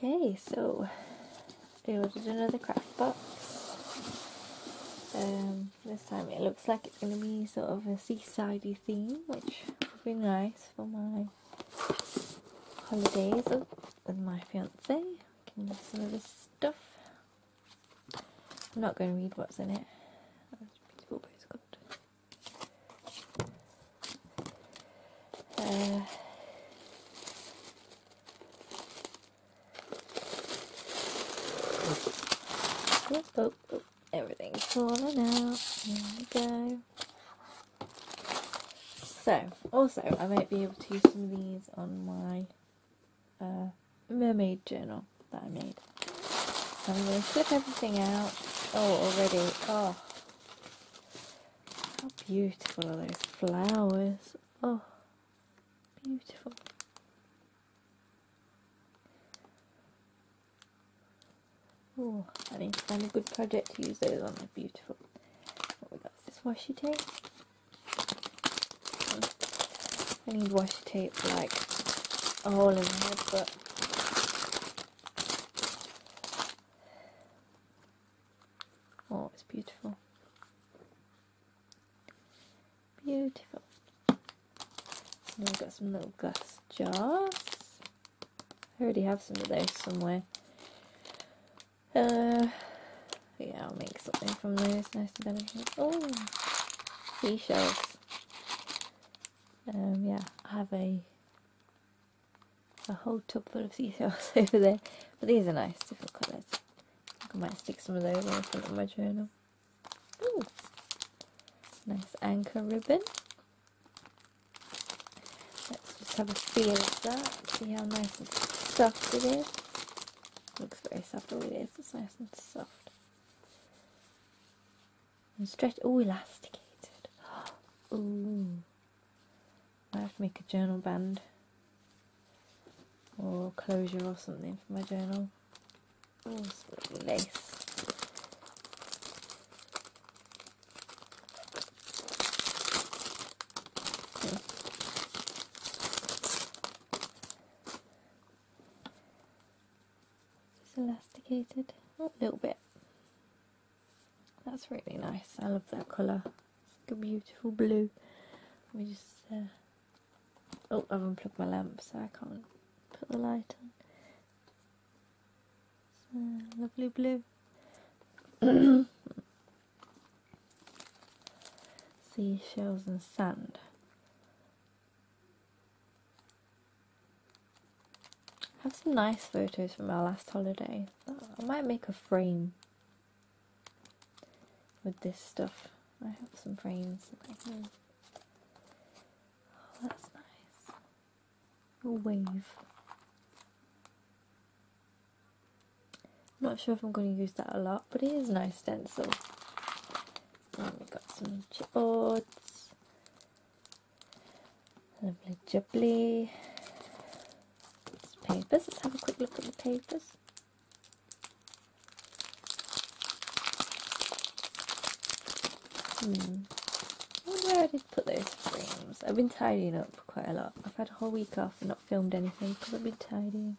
Okay, so I ordered another craft box. Um, this time it looks like it's going to be sort of a seasidey theme, which would be nice for my holidays with my fiance. Can do some of this stuff. I'm not going to read what's in it. Uh, Oh, oh, everything's falling out. Here we go. So, also, I might be able to use some of these on my uh, mermaid journal that I made. I'm going to flip everything out. Oh, already. Oh, how beautiful are those flowers. Oh, beautiful. I need to find a good project to use those on. They're beautiful. What we got? Is this washi tape? I need washi tape like a hole in the head, but oh, it's beautiful. Beautiful. And we've got some little glass jars. I already have some of those somewhere. Uh, yeah, I'll make something from those. Nice and beneficial. Oh, seashells. Um, yeah, I have a a whole tub full of seashells over there. But these are nice, different colours. I might stick some of those on the front of my journal. Ooh, nice anchor ribbon. Let's just have a feel of that. See how nice and soft it is. Looks very soft. Oh, it is. It's nice and soft. And stretch. Oh, elasticated. Ooh. I have to make a journal band or closure or something for my journal. Oh, lovely lace. Elasticated a little bit. That's really nice. I love that colour. It's a beautiful blue. Me just. Uh... Oh, I've unplugged my lamp, so I can't put the light on. It's, uh, lovely blue. Seashells and sand. have some nice photos from our last holiday. I might make a frame with this stuff. I have some frames. Oh, that's nice. A wave. I'm not sure if I'm going to use that a lot, but it is a nice stencil. And we've got some chipboards. Lovely jubbly papers. Let's have a quick look at the papers. Hmm. I wonder where I did put those frames. I've been tidying up quite a lot. I've had a whole week off and not filmed anything because I've been tidying.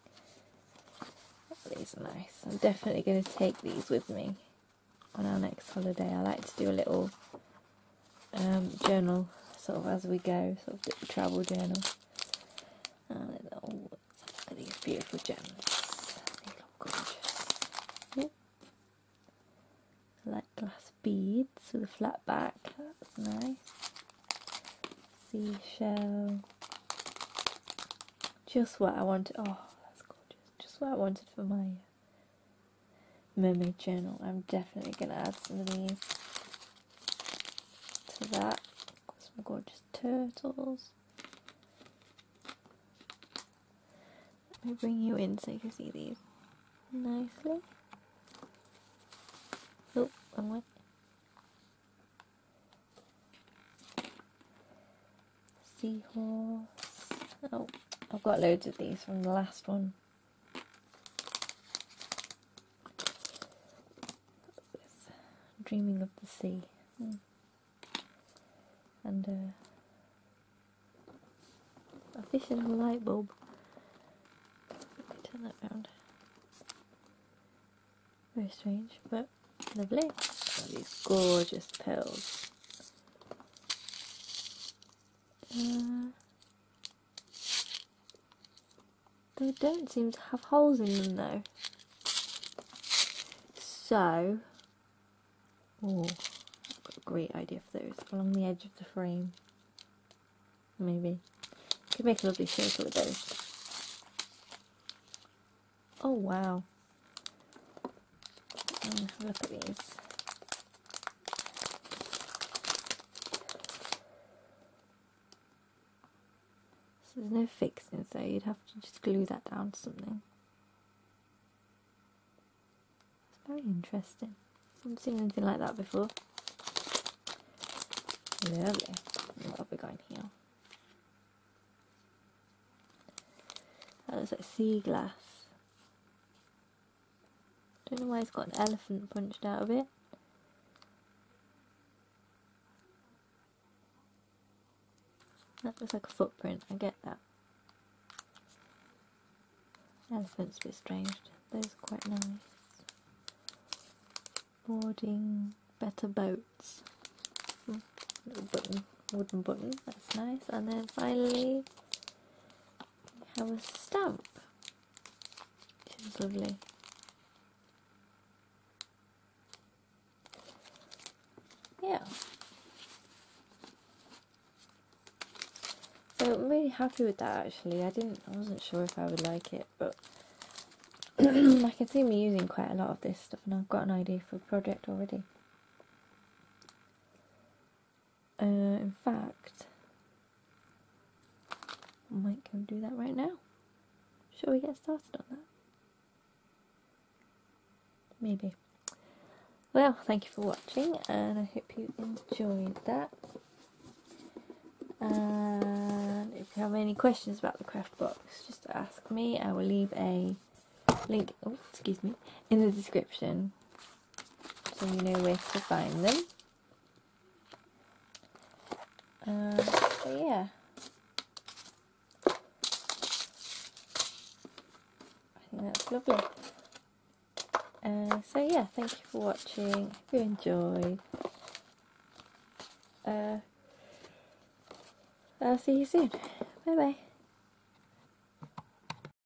Oh, these are nice. I'm definitely going to take these with me on our next holiday. I like to do a little um, journal sort of as we go, sort of travel journal. Oh, at these beautiful gems. They look gorgeous. Yep. Like glass beads with a flat back. That's nice. Seashell. Just what I wanted. Oh, that's gorgeous. Just what I wanted for my uh, mermaid journal. I'm definitely going to add some of these to that. Some gorgeous turtles. Let me bring you in so you can see these nicely. Oh, one way. Seahorse. Oh, I've got loads of these from the last one. Dreaming of the sea. Hmm. And uh, a fish in a light bulb turn that round. Very strange, but lovely. Oh, these gorgeous pills. Uh, they don't seem to have holes in them though. So, oh, I've got a great idea for those along the edge of the frame. Maybe. Could make a lovely circle with those. Oh wow. Look at these. So there's no fixing, so you'd have to just glue that down to something. It's very interesting. I haven't seen anything like that before. Lovely. What have we got in here? That looks like sea glass. I don't know why it's got an elephant punched out of it. That looks like a footprint, I get that. Elephant's a bit strange. Those are quite nice. Boarding better boats. Little button, wooden button, that's nice. And then finally we have a stamp. Which is lovely. Yeah. So I'm really happy with that actually. I didn't I wasn't sure if I would like it, but I can see me using quite a lot of this stuff and I've got an idea for a project already. Uh, in fact, I might go do that right now. Shall we get started on that? Maybe. Well, thank you for watching and I hope you enjoyed that. And if you have any questions about the craft box, just ask me. I will leave a link, oh, excuse me, in the description so you know where to find them. Uh, so yeah. I think that's lovely. Uh, so yeah, thank you for watching. Hope you enjoy. Uh, I'll see you soon. Bye bye.